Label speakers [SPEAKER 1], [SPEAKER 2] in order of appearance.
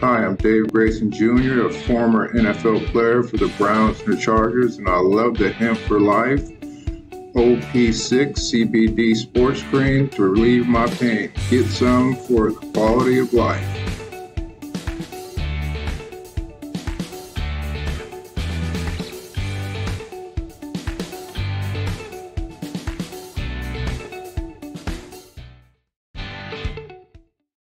[SPEAKER 1] Hi, I'm Dave Grayson Jr., a former NFL player for the Browns and the Chargers, and I love the Hemp for Life OP6 CBD sports cream to relieve my pain. Get some for the quality of life.